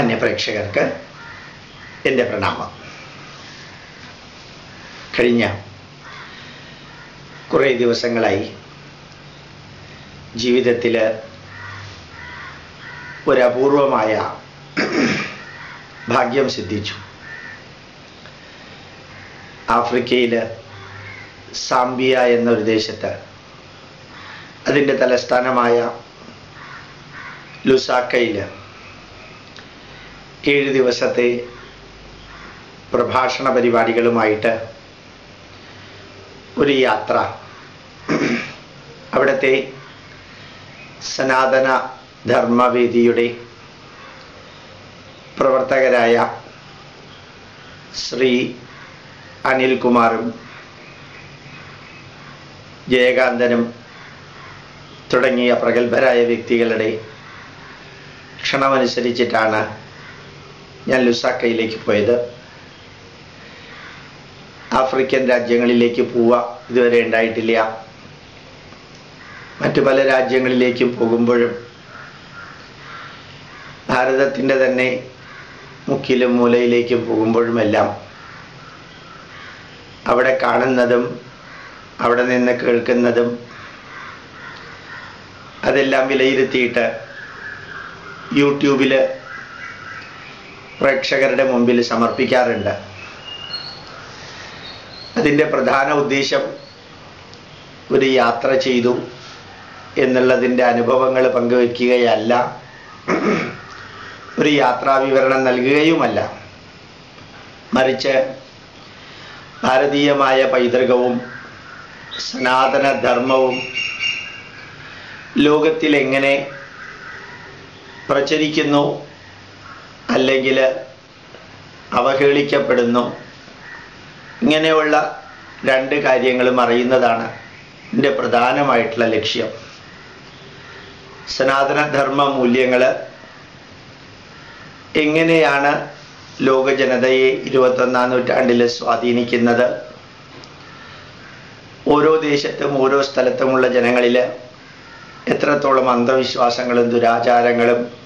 മാന്യ പ്രേക്ഷകർക്ക് എന്റെ പ്രണാമം. കഴിഞ്ഞ കുറേ ദിവസങ്ങളായി ജീവിതത്തിൽ ഒരപൂർവമായ ഭാഗ്യം സിദ്ധിച്ചു. ആഫ്രിക്കയിൽ സാംബിയ എന്നൊരു ദേശത്ത് അതിന്റെ തലസ്ഥാനമായ ലുസാക്കയിൽ ഏഴ് ദിവസത്തെ പ്രഭാഷണ പരിപാടികളുമായിട്ട് ഒരു യാത്ര. അവിടുത്തെ സനാതന ധർമ്മവേദിയുടെ പ്രവർത്തകരായ ശ്രീ അനിൽകുമാറും ജയകാന്തനും തുടങ്ങിയ പ്രഗത്ഭരായ വ്യക്തികളുടെ ക്ഷണമനുസരിച്ചിട്ടാണ് ഞാൻ ലുസാക്കയിലേക്ക് പോയത്. ആഫ്രിക്കൻ രാജ്യങ്ങളിലേക്ക് പോവുക ഇതുവരെ ഉണ്ടായിട്ടില്ല. മറ്റു പല രാജ്യങ്ങളിലേക്കും പോകുമ്പോഴും ഭാരതത്തിന്റെ തന്നെ മുക്കിലും മൂലയിലേക്കും പോകുമ്പോഴുമെല്ലാം അവിടെ കാണുന്നതും അവിടെ നിന്ന് കേൾക്കുന്നതും അതെല്ലാം വിലയിരുത്തിയിട്ട് യൂട്യൂബിൽ പ്രേക്ഷകരുടെ മുമ്പിൽ സമർപ്പിക്കാറുണ്ട്. അതിന്റെ പ്രധാന ഉദ്ദേശം ഒരു യാത്ര ചെയ്തു എന്നുള്ളതിന്റെ അനുഭവങ്ങൾ പങ്കുവയ്ക്കുകയല്ല. ഒരു യാത്രാ വിവരണം നൽകുകയുമല്ല. മറിച്ച് ഭാരതീയമായ പൈതൃകവും സനാതനധർമ്മവും ലോകത്തിലെങ്ങനെ പ്രചരിക്കുന്നു അല്ലെങ്കിൽ അവഹേളിക്കപ്പെടുന്നു. ഇങ്ങനെയുള്ള രണ്ട് കാര്യങ്ങളും അറിയുന്നതാണ് എന്റെ പ്രധാനമായിട്ടുള്ള ലക്ഷ്യം. സനാതനധർമ്മ മൂല്യങ്ങൾ എങ്ങനെയാണ് ലോക ജനതയെ ഇരുപത്തൊന്നാം നൂറ്റാണ്ടിൽ സ്വാധീനിക്കുന്നത്? ഓരോ ദേശത്തും ഓരോ സ്ഥലത്തുമുള്ള ജനങ്ങളിൽ എത്രത്തോളം അന്ധവിശ്വാസങ്ങളും ദുരാചാരങ്ങളും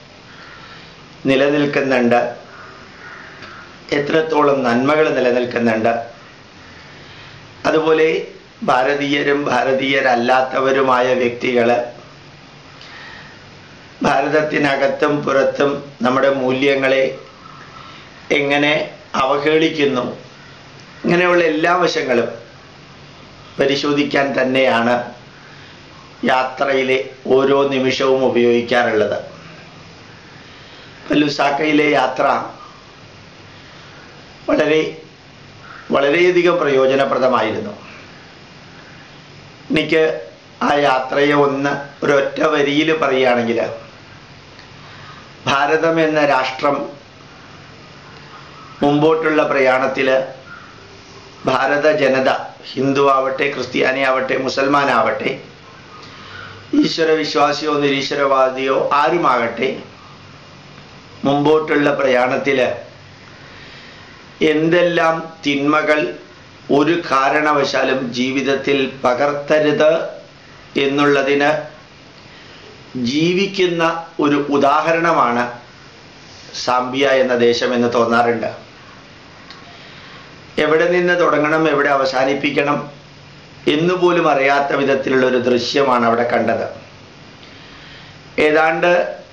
നിലനിൽക്കുന്നുണ്ട്. എത്രത്തോളം നന്മകൾ നിലനിൽക്കുന്നുണ്ട്. അതുപോലെ ഭാരതീയരും ഭാരതീയരല്ലാത്തവരുമായ വ്യക്തികൾ ഭാരതത്തിനകത്തും പുറത്തും നമ്മുടെ മൂല്യങ്ങളെ എങ്ങനെ അവഹേളിക്കുന്നു. ഇങ്ങനെയുള്ള എല്ലാ വശങ്ങളും പരിശോധിക്കാൻ തന്നെയാണ് യാത്രയിലെ ഓരോ നിമിഷവും ഉപയോഗിക്കാറുള്ളത്. ലുസാക്കയിലെ യാത്ര വളരെ വളരെയധികം പ്രയോജനപ്രദമായിരുന്നു. എനിക്ക് ആ യാത്രയെ ഒന്ന് ഒരൊറ്റ വരിയിൽ പറയുകയാണെങ്കിൽ ഭാരതം എന്ന രാഷ്ട്രം മുമ്പോട്ടുള്ള പ്രയാണത്തിൽ ഭാരത ജനത ഹിന്ദു ആവട്ടെ ക്രിസ്ത്യാനിയാവട്ടെ മുസൽമാനാവട്ടെ ഈശ്വര വിശ്വാസിയോ നിരീശ്വരവാദിയോ ആരുമാകട്ടെ മുമ്പോട്ടുള്ള പ്രയാണത്തിൽ എന്തെല്ലാം തിന്മകൾ ഒരു കാരണവശാലും ജീവിതത്തിൽ പകർത്തരുത് എന്നുള്ളതിന് ജീവിക്കുന്ന ഒരു ഉദാഹരണമാണ് സാംബിയ എന്ന ദേശം എന്ന് തോന്നാറുണ്ട്. എവിടെ നിന്ന് തുടങ്ങണം എവിടെ അവസാനിപ്പിക്കണം എന്നുപോലും അറിയാത്ത വിധത്തിലുള്ള ഒരു ദൃശ്യമാണ് അവിടെ കണ്ടത്. ഏതാണ്ട്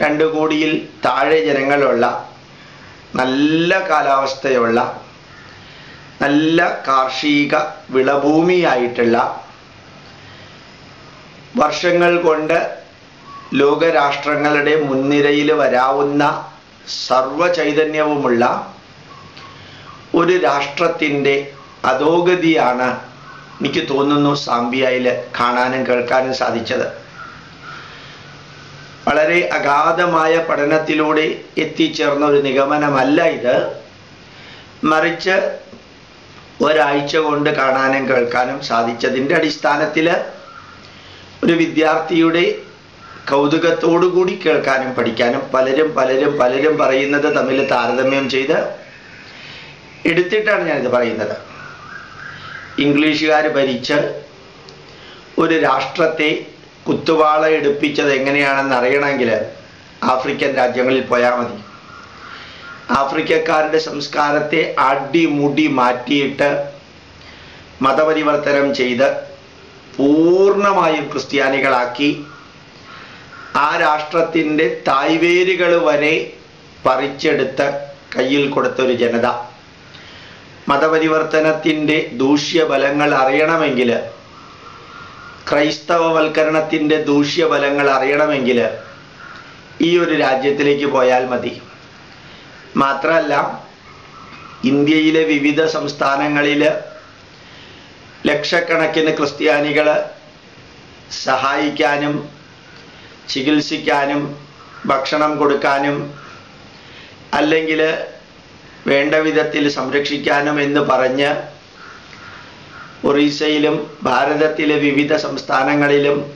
രണ്ട് കോടിയിൽ താഴെ ജനങ്ങളുള്ള നല്ല കാലാവസ്ഥയുള്ള നല്ല കാർഷിക വിളഭൂമിയായിട്ടുള്ള വർഷങ്ങൾ കൊണ്ട് ലോകരാഷ്ട്രങ്ങളുടെ മുൻനിരയിൽ വരാവുന്ന സർവചൈതന്യവുമുള്ള ഒരു രാഷ്ട്രത്തിന്റെ അധോഗതിയാണ് എനിക്ക് തോന്നുന്നു സാംബിയയിൽ കാണാനും കേൾക്കാനും സാധിച്ചത്. വളരെ അഗാധമായ പഠനത്തിലൂടെ എത്തിച്ചേർന്ന ഒരു നിഗമനമല്ല ഇത്. മറിച്ച് ഒരാഴ്ച കൊണ്ട് കാണാനും കേൾക്കാനും സാധിച്ചതിന്റെ അടിസ്ഥാനത്തിൽ ഒരു വിദ്യാർത്ഥിയുടെ കൗതുകത്തോടു കൂടി കേൾക്കാനും പഠിക്കാനും പലരും പലരും പലരും പറയുന്നത് തമ്മിൽ താരതമ്യം ചെയ്ത് എടുത്തിട്ടാണ് ഞാനിത് പറയുന്നത്. ഇംഗ്ലീഷുകാർ ഭരിച്ച് ഒരു രാഷ്ട്രത്തെ കുത്തുവാള എടുപ്പിച്ചത് എങ്ങനെയാണെന്ന് അറിയണമെങ്കിൽ ആഫ്രിക്കൻ രാജ്യങ്ങളിൽ പോയാൽ മതി. ആഫ്രിക്കക്കാരുടെ സംസ്കാരത്തെ അടിമുടി മാറ്റിയിട്ട് മതപരിവർത്തനം ചെയ്ത് പൂർണമായും ക്രിസ്ത്യാനികളാക്കി ആ രാഷ്ട്രത്തിന്റെ തായ്വേരുകൾ വരെ പറിച്ചെടുത്ത് കയ്യിൽ കൊടുത്തൊരു ജനത. മതപരിവർത്തനത്തിന്റെ ദൂഷ്യബലങ്ങൾ അറിയണമെങ്കിൽ ക്രൈസ്തവവൽക്കരണത്തിന്റെ ദൂഷ്യഫലങ്ങൾ അറിയണമെങ്കിൽ ഈ ഒരു രാജ്യത്തിലേക്ക് പോയാൽ മതി. മാത്രമല്ല ഇന്ത്യയിലെ വിവിധ സംസ്ഥാനങ്ങളിൽ ലക്ഷക്കണക്കിന് ക്രിസ്ത്യാനികൾ സഹായിക്കാനും ചികിത്സിക്കാനും ഭക്ഷണം കൊടുക്കാനും അല്ലെങ്കിൽ വേണ്ട വിധത്തിൽ സംരക്ഷിക്കാനും എന്ന് പറഞ്ഞ് ഒറീസയിലും ഭാരതത്തിലെ വിവിധ സംസ്ഥാനങ്ങളിലും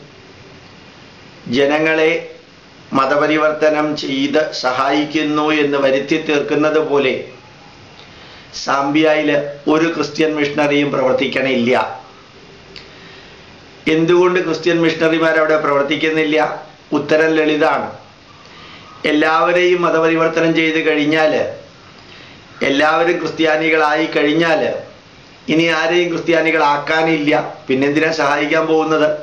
ജനങ്ങളെ മതപരിവർത്തനം ചെയ്ത് സഹായിക്കുന്നു എന്ന് വരുത്തി തീർക്കുന്നത് പോലെ സാംബിയയിൽ ഒരു ക്രിസ്ത്യൻ മിഷണറിയും പ്രവർത്തിക്കണില്ല. എന്തുകൊണ്ട് ക്രിസ്ത്യൻ മിഷണറിമാർ അവിടെ പ്രവർത്തിക്കുന്നില്ല? ഉത്തരം ലളിതാണ്. എല്ലാവരെയും മതപരിവർത്തനം ചെയ്ത് കഴിഞ്ഞാൽ എല്ലാവരും ക്രിസ്ത്യാനികളായി കഴിഞ്ഞാൽ ഇനി ആരെയും ക്രിസ്ത്യാനികളാക്കാനില്ല. പിന്നെന്തിനാ സഹായിക്കാൻ പോകുന്നത്?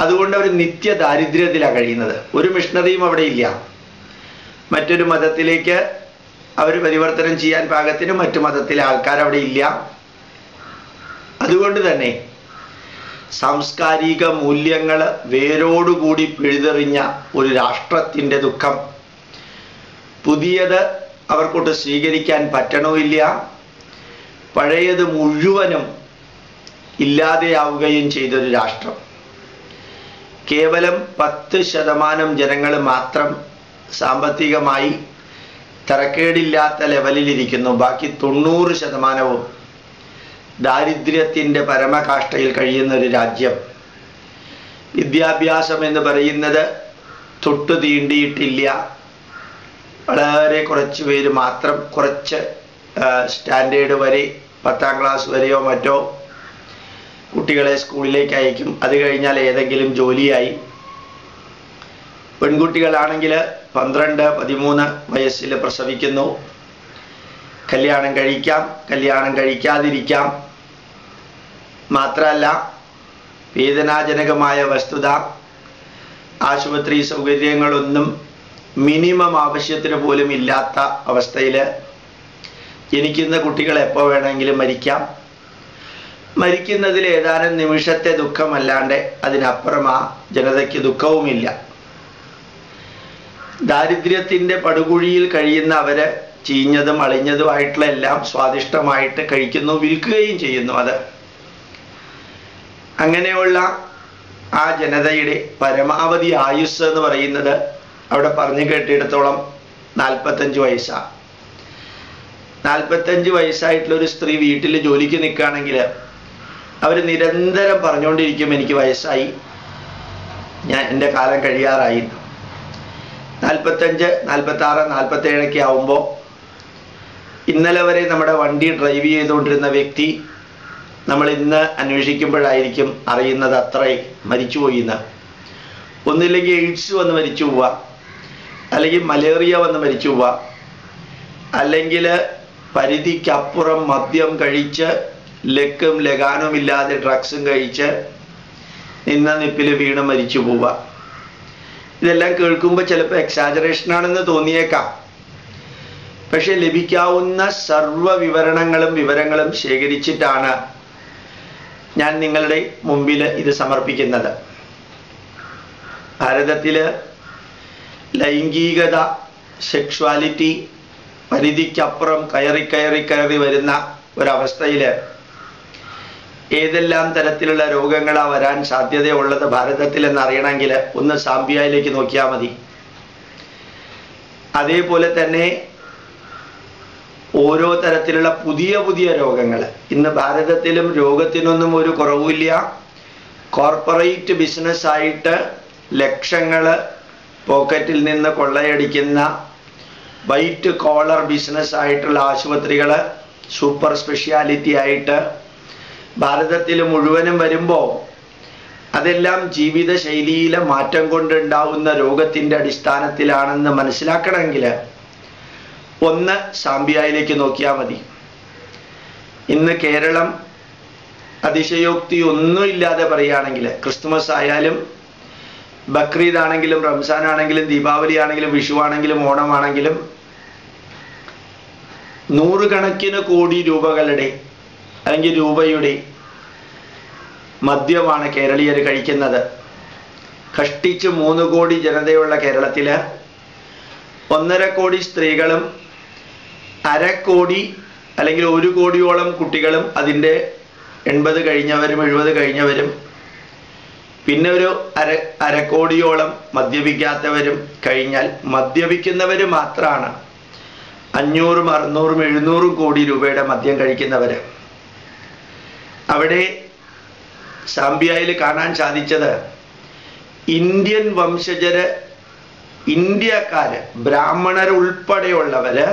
അതുകൊണ്ട് അവർ നിത്യ ദാരിദ്ര്യത്തിലാണ് കഴിയുന്നത്. ഒരു മിഷണറിയും അവിടെ ഇല്ല. മറ്റൊരു മതത്തിലേക്ക് അവർ പരിവർത്തനം ചെയ്യാൻ പാകത്തിന് മറ്റു മതത്തിലെ ആൾക്കാർ അവിടെ ഇല്ല. അതുകൊണ്ട് തന്നെ സാംസ്കാരിക മൂല്യങ്ങൾ വേരോടുകൂടി പിഴുതെറിഞ്ഞ ഒരു രാഷ്ട്രത്തിന്റെ ദുഃഖം. പുതിയത് അവർക്കൊട്ട് സ്വീകരിക്കാൻ പറ്റണമില്ല പഴയത് മുഴുവനും ഇല്ലാതെയാവുകയും ചെയ്തൊരു രാഷ്ട്രം. കേവലം പത്ത് ശതമാനം ജനങ്ങൾ മാത്രം സാമ്പത്തികമായി തരക്കേടില്ലാത്ത ലെവലിലിരിക്കുന്നു. ബാക്കി തൊണ്ണൂറ് ശതമാനവും ദാരിദ്ര്യത്തിന്റെ പരമകാഷ്ഠയിൽ കഴിയുന്ന ഒരു രാജ്യം. വിദ്യാഭ്യാസം എന്ന് പറയുന്നത് തൊട്ടു തീണ്ടിയിട്ടില്ല. വളരെ കുറച്ച് പേര് മാത്രം കുറച്ച് സ്റ്റാൻഡേർഡ് വരെ പത്താം ക്ലാസ് വരെയോ മറ്റോ കുട്ടികളെ സ്കൂളിലേക്ക് അയക്കും. അത് കഴിഞ്ഞാൽ ഏതെങ്കിലും ജോലിയായി. പെൺകുട്ടികളാണെങ്കിൽ പന്ത്രണ്ട് പതിമൂന്ന് വയസ്സിൽ പ്രസവിക്കുന്നു. കല്യാണം കഴിക്കാം കല്യാണം കഴിക്കാതിരിക്കാം. മാത്രമല്ല വേദനാജനകമായ വസ്തുത ആശുപത്രി സൗകര്യങ്ങളൊന്നും മിനിമം ആവശ്യത്തിന് പോലും ഇല്ലാത്ത അവസ്ഥയിൽ ജനിക്കുന്ന കുട്ടികൾ എപ്പോൾ വേണമെങ്കിലും മരിക്കാം. മരിക്കുന്നതിൽ ഏതാനും നിമിഷത്തെ ദുഃഖമല്ലാണ്ട് അതിനപ്പുറം ആ ജനതയ്ക്ക് ദുഃഖവുമില്ല. ദാരിദ്ര്യത്തിന്റെ പടുകുഴിയിൽ കഴിയുന്ന അവർ ചീഞ്ഞതും അളിഞ്ഞതുമായിട്ടുള്ള എല്ലാം സ്വാദിഷ്ടമായിട്ട് കഴിക്കുന്നു വിൽക്കുകയും ചെയ്യുന്നു അത്. അങ്ങനെയുള്ള ആ ജനതയുടെ പരമാവധി ആയുസ് എന്ന് പറയുന്നത് അവിടെ പറഞ്ഞു കേട്ടിടത്തോളം നാൽപ്പത്തഞ്ച് വയസ്സാണ് നാൽപ്പത്തഞ്ച് വയസ്സായിട്ടുള്ള ഒരു സ്ത്രീ വീട്ടിൽ ജോലിക്ക് നിൽക്കുകയാണെങ്കിൽ അവർ നിരന്തരം പറഞ്ഞുകൊണ്ടിരിക്കും എനിക്ക് വയസ്സായി. ഞാൻ എന്റെ കാലം കഴിയാറായി. നാൽപ്പത്തഞ്ച് നാൽപ്പത്താറ് നാൽപ്പത്തേഴൊക്കെ ആവുമ്പോൾ ഇന്നലെ വരെ നമ്മുടെ വണ്ടി ഡ്രൈവ് ചെയ്തുകൊണ്ടിരുന്ന വ്യക്തി നമ്മൾ ഇന്ന് അന്വേഷിക്കുമ്പോഴായിരിക്കും അറിയുന്നത് അത്രേ മരിച്ചുപോയി എന്ന്. ഒന്നില്ലെങ്കിൽ എയ്ഡ്സ് വന്ന് മരിച്ചു പോവുക അല്ലെങ്കിൽ മലേറിയ വന്ന് മരിച്ചു പോവുക അല്ലെങ്കിൽ പരിധിക്കപ്പുറം മദ്യം കഴിച്ച് ലക്കും ലഗാനും ഇല്ലാതെ ഡ്രഗ്സും കഴിച്ച് നിന്ന നിപ്പിൽ വീണ് മരിച്ചു പോവുക. ഇതെല്ലാം കേൾക്കുമ്പോൾ ചിലപ്പോൾ എക്സാജറേഷനാണെന്ന് തോന്നിയേക്കാം. പക്ഷെ ലഭിക്കാവുന്ന സർവ വിവരണങ്ങളും വിവരങ്ങളും ശേഖരിച്ചിട്ടാണ് ഞാൻ നിങ്ങളുടെ മുമ്പിൽ ഇത് സമർപ്പിക്കുന്നത്. ഭാരതത്തിൽ ലൈംഗികത സെക്ഷുവാലിറ്റി പരിധിക്കപ്പുറം കയറി കയറി കയറി വരുന്ന ഒരവസ്ഥയിൽ ഏതെല്ലാം തരത്തിലുള്ള രോഗങ്ങളാ വരാൻ സാധ്യതയുള്ളത് ഭാരതത്തിൽ എന്നറിയണമെങ്കിൽ ഒന്ന് സാമ്പിയയിലേക്ക് നോക്കിയാൽ മതി. അതേപോലെ തന്നെ ഓരോ തരത്തിലുള്ള പുതിയ പുതിയ രോഗങ്ങൾ ഇന്ന് ഭാരതത്തിലും രോഗത്തിനൊന്നും ഒരു കുറവുമില്ല. കോർപ്പറേറ്റ് ബിസിനസ്സായിട്ട് ലക്ഷങ്ങൾ പോക്കറ്റിൽ നിന്ന് കൊള്ളയടിക്കുന്ന വൈറ്റ് കോളർ ബിസിനസ് ആയിട്ടുള്ള ആശുപത്രികൾ സൂപ്പർ സ്പെഷ്യാലിറ്റി ആയിട്ട് ഭാരതത്തിൽ മുഴുവനും വരുമ്പോൾ അതെല്ലാം ജീവിതശൈലിയിലെ മാറ്റം കൊണ്ടുണ്ടാവുന്ന രോഗത്തിന്റെ അടിസ്ഥാനത്തിലാണെന്ന് മനസ്സിലാക്കണമെങ്കിൽ ഒന്ന് സാമ്പിയായിലേക്ക് നോക്കിയാൽ മതി. ഇന്ന് കേരളം അതിശയോക്തി ഒന്നുമില്ലാതെ പറയുകയാണെങ്കിൽ ക്രിസ്തുമസ് ആയാലും ബക്രീദ് ആണെങ്കിലും റംസാൻ ആണെങ്കിലും ദീപാവലി ആണെങ്കിലും വിഷു ആണെങ്കിലും ഓണമാണെങ്കിലും നൂറുകണക്കിന് കോടി രൂപകളുടെ അല്ലെങ്കിൽ രൂപയുടെ മദ്യമാണ് കേരളീയർ കഴിക്കുന്നത്. കഷ്ടിച്ച് മൂന്ന് കോടി ജനതയുള്ള കേരളത്തിൽ ഒന്നര കോടി സ്ത്രീകളും അരക്കോടി അല്ലെങ്കിൽ ഒരു കോടിയോളം കുട്ടികളും അതിന്റെ എൺപത് കഴിഞ്ഞവരും എഴുപത് കഴിഞ്ഞവരും പിന്നെ ഒരു അര അരക്കോടിയോളം മദ്യപിക്കാത്തവരും കഴിഞ്ഞാൽ മദ്യപിക്കുന്നവർ മാത്രമാണ് അഞ്ഞൂറും അറുന്നൂറും എഴുന്നൂറും കോടി രൂപയുടെ മദ്യം കഴിക്കുന്നവര്. അവിടെ സാമ്പിയായിൽ കാണാൻ സാധിച്ചത് ഇന്ത്യൻ വംശജര് ഇന്ത്യക്കാര് ബ്രാഹ്മണർ ഉൾപ്പെടെയുള്ളവര്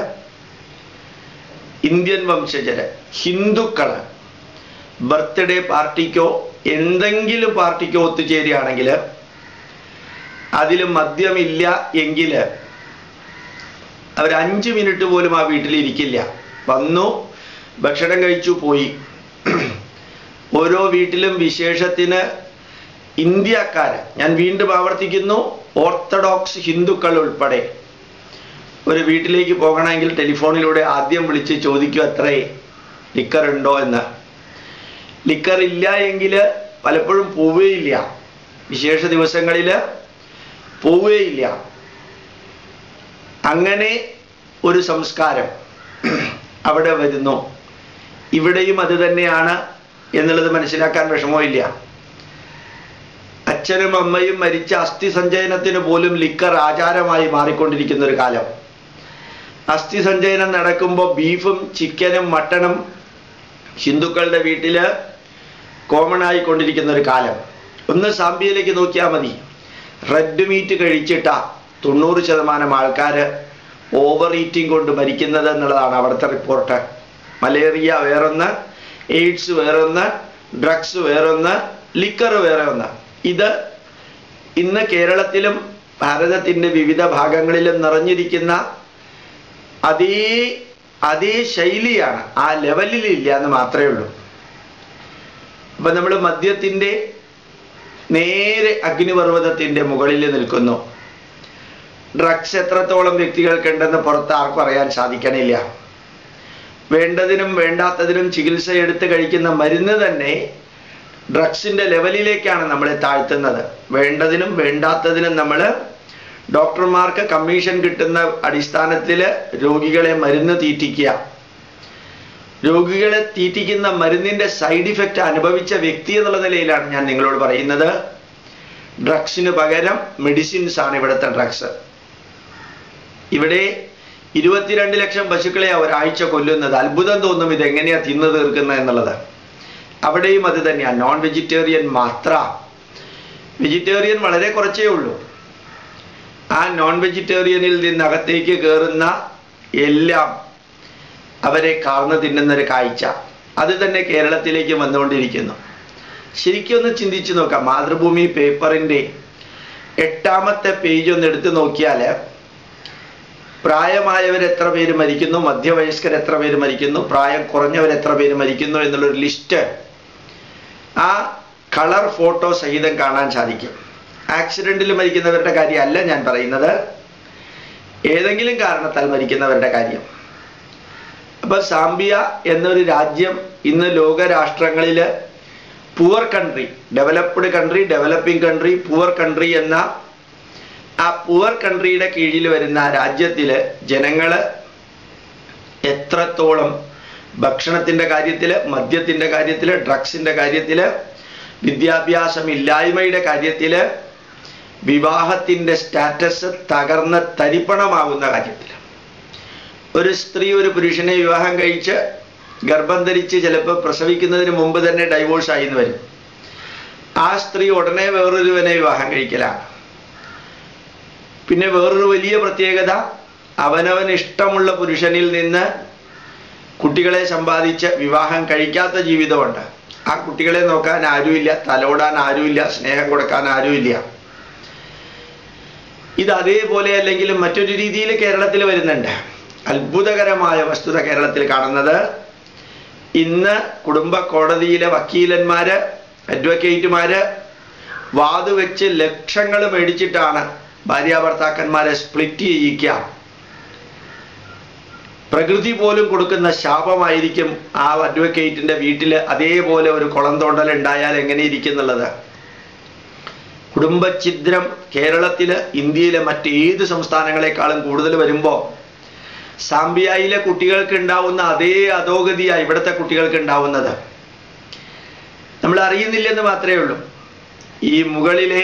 ഇന്ത്യൻ വംശജര് ഹിന്ദുക്കൾ ബർത്ത്ഡേ പാർട്ടിക്കോ എന്തെങ്കിലും പാർട്ടിക്കോ ഒത്തുചേരുകയാണെങ്കിൽ അതിൽ മദ്യമില്ല എങ്കിൽ അവർ അഞ്ച് മിനിറ്റ് പോലും ആ വീട്ടിൽ ഇരിക്കില്ല. വന്നു ഭക്ഷണം കഴിച്ചു പോയി. ഓരോ വീട്ടിലും വിശേഷത്തിന് ഇന്ത്യക്കാര് ഞാൻ വീണ്ടും ആവർത്തിക്കുന്നു ഓർത്തഡോക്സ് ഹിന്ദുക്കൾ ഉൾപ്പെടെ. ഒരു വീട്ടിലേക്ക് പോകണമെങ്കിൽ ടെലിഫോണിലൂടെ ആദ്യം വിളിച്ച് ചോദിക്കും അത്രേ ലിക്കർ ഉണ്ടോ എന്ന്. ലിക്കർ ഇല്ല എങ്കിൽ പലപ്പോഴും പോവുകയില്ല. വിശേഷ ദിവസങ്ങളിൽ പോവുകയില്ല. അങ്ങനെ ഒരു സംസ്കാരം അവിടെ വരുന്നു. ഇവിടെയും അത് തന്നെയാണ് എന്നുള്ളത് മനസ്സിലാക്കാൻ വിഷമമില്ല. അച്ഛനും അമ്മയും മരിച്ച അസ്ഥി സഞ്ചയനത്തിന് പോലും ലിക്കർ ആചാരമായി മാറിക്കൊണ്ടിരിക്കുന്ന ഒരു കാലം. അസ്ഥി സഞ്ചയനം നടക്കുമ്പോൾ ബീഫും ചിക്കനും മട്ടണും ഹിന്ദുക്കളുടെ വീട്ടിൽ കോമൺ ആയിക്കൊണ്ടിരിക്കുന്ന ഒരു കാലം. ഒന്ന് സാമ്പിയയിലേക്ക് നോക്കിയാൽ മതി. റെഡ് മീറ്റ് കഴിച്ചിട്ട തൊണ്ണൂറ് ശതമാനം ആൾക്കാർ ഓവർ ഈറ്റിംഗ് കൊണ്ട് മരിക്കുന്നത് എന്നുള്ളതാണ് അവിടുത്തെ റിപ്പോർട്ട് മലേറിയ വേറൊന്ന് എയ്ഡ്സ് വേറൊന്ന് ഡ്രഗ്സ് വേറൊന്ന് ലിക്കർ വേറെ ഒന്ന് ഇത് ഇന്ന് കേരളത്തിലും ഭാരതത്തിന്റെ വിവിധ ഭാഗങ്ങളിലും നിറഞ്ഞിരിക്കുന്ന അതേ അതേ ശൈലിയാണ് ആ ലെവലിലില്ല എന്ന് മാത്രമേ ഉള്ളൂ. അപ്പൊ നമ്മൾ മദ്യത്തിന്റെ നേരെ അഗ്നിപർവതത്തിന്റെ മുകളിൽ നിൽക്കുന്നു. ഡ്രഗ്സ് എത്രത്തോളം വ്യക്തികൾക്കുണ്ടെന്ന് പുറത്ത് ആർക്കും അറിയാൻ സാധിക്കണില്ല. വേണ്ടതിനും വേണ്ടാത്തതിനും ചികിത്സ എടുത്ത് കഴിക്കുന്ന മരുന്ന് തന്നെ ഡ്രഗ്സിന്റെ ലെവലിലേക്കാണ് നമ്മളെ താഴ്ത്തുന്നത്. വേണ്ടതിനും വേണ്ടാത്തതിനും നമ്മൾ ഡോക്ടർമാർക്ക് കമ്മീഷൻ കിട്ടുന്ന അടിസ്ഥാനത്തിൽ രോഗികളെ മരുന്ന് തീറ്റിക്കുക. രോഗികളെ തീറ്റിക്കുന്ന മരുന്നിന്റെ സൈഡ് ഇഫക്റ്റ് അനുഭവിച്ച വ്യക്തി എന്നുള്ള നിലയിലാണ് ഞാൻ നിങ്ങളോട് പറയുന്നത്. ഡ്രഗ്സിന് പകരം മെഡിസിൻസ് ആണ് ഇവിടുത്തെ ഡ്രഗ്സ് ഇവിടെ ഇരുപത്തിരണ്ട് ലക്ഷം പശുക്കളെ ഒരാഴ്ച കൊല്ലുന്നത്. അത്ഭുതം തോന്നും ഇത് എങ്ങനെയാ തിന്നു തീർക്കുന്നത് എന്നുള്ളത്. അവിടെയും അത് തന്നെയാണ് നോൺ വെജിറ്റേറിയൻ മാത്ര. വെജിറ്റേറിയൻ വളരെ കുറച്ചേ ഉള്ളൂ. ആ നോൺ വെജിറ്റേറിയനിൽ നിന്ന് അകത്തേക്ക് കയറുന്ന എല്ലാം അവരെ കാർന്ന് തിന്നുന്ന ഒരു കാഴ്ച. അത് തന്നെ കേരളത്തിലേക്ക് വന്നുകൊണ്ടിരിക്കുന്നു. ശരിക്കും ഒന്ന് ചിന്തിച്ചു നോക്കാം. മാതൃഭൂമി പേപ്പറിന്റെ എട്ടാമത്തെ പേജ് ഒന്ന് എടുത്തു നോക്കിയാൽ പ്രായമായവർ എത്ര പേര് മരിക്കുന്നു? മധ്യവയസ്കർ എത്ര പേര് മരിക്കുന്നു? പ്രായം കുറഞ്ഞവർ എത്ര പേര് മരിക്കുന്നു എന്നുള്ളൊരു ലിസ്റ്റ് ആ കളർ ഫോട്ടോ സഹിതം കാണാൻ സാധിക്കും. ആക്സിഡന്റിൽ മരിക്കുന്നവരുടെ കാര്യമല്ല ഞാൻ പറയുന്നത്. ഏതെങ്കിലും കാരണത്താൽ മരിക്കുന്നവരുടെ കാര്യം. അപ്പൊ സാംബിയ എന്നൊരു രാജ്യം ഇന്ന് ലോകരാഷ്ട്രങ്ങളിൽ poor country developed country developing country poor country എന്ന ആ പുവർ കൺട്രിയുടെ കീഴിൽ വരുന്ന രാജ്യത്തിൽ ജനങ്ങൾ എത്രത്തോളം ഭക്ഷണത്തിന്റെ കാര്യത്തിൽ മദ്യത്തിന്റെ കാര്യത്തിൽ ഡ്രഗ്സിന്റെ കാര്യത്തിൽ വിദ്യാഭ്യാസമില്ലായ്മയുടെ കാര്യത്തിൽ വിവാഹത്തിന്റെ സ്റ്റാറ്റസ് തകർന്ന് തരിപ്പണമാകുന്ന കാര്യത്തിൽ ഒരു സ്ത്രീ ഒരു പുരുഷനെ വിവാഹം കഴിച്ച് ഗർഭം ധരിച്ച് ചിലപ്പോൾ പ്രസവിക്കുന്നതിന് മുമ്പ് തന്നെ ഡൈവോഴ്സ് ആയി എന്ന് വരും. ആ സ്ത്രീ ഉടനെ വേറൊരുവനെ വിവാഹം കഴിക്കലാണ്. പിന്നെ വേറൊരു വലിയ പ്രത്യേകത അവനവൻ ഇഷ്ടമുള്ള പുരുഷനിൽ നിന്ന് കുട്ടികളെ സമ്പാദിച്ച് വിവാഹം കഴിക്കാത്ത ജീവിതമുണ്ട്. ആ കുട്ടികളെ നോക്കാൻ ആരുമില്ല തലോടാൻ ആരുമില്ല സ്നേഹം കൊടുക്കാൻ ആരുമില്ല. ഇത് അതേപോലെ അല്ലെങ്കിലും മറ്റൊരു രീതിയിൽ കേരളത്തിൽ വരുന്നുണ്ട്. അത്ഭുതകരമായ വസ്തുത കേരളത്തിൽ കാണുന്നത് ഇന്ന് കുടുംബ കോടതിയിലെ വക്കീലന്മാര് അഡ്വക്കേറ്റുമാര് വാതുവെച്ച് ലക്ഷങ്ങൾ മേടിച്ചിട്ടാണ് ഭാര്യാഭർത്താക്കന്മാരെ സ്പ്ലിറ്റ് ചെയ്യിക്കാം. പ്രകൃതി പോലും കൊടുക്കുന്ന ശാപമായിരിക്കും ആ അഡ്വക്കേറ്റിന്റെ വീട്ടിൽ അതേപോലെ ഒരു കുളം തോണ്ടൽ ഉണ്ടായാൽ എങ്ങനെ ഇരിക്കുന്നുള്ളത്? കുടുംബഛിദ്രം കേരളത്തിൽ ഇന്ത്യയിലെ മറ്റേത് സംസ്ഥാനങ്ങളെക്കാളും കൂടുതൽ വരുമ്പോൾ സാമ്പിയായിലെ കുട്ടികൾക്ക് ഉണ്ടാവുന്ന അതേ അധോഗതിയാണ് ഇവിടുത്തെ കുട്ടികൾക്ക് ഉണ്ടാവുന്നത്. നമ്മൾ അറിയുന്നില്ലെന്ന് മാത്രമേ ഉള്ളൂ. ഈ മുകളിലെ